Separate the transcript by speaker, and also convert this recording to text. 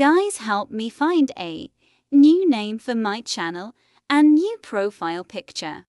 Speaker 1: Guys help me find a new name for my channel and new profile picture.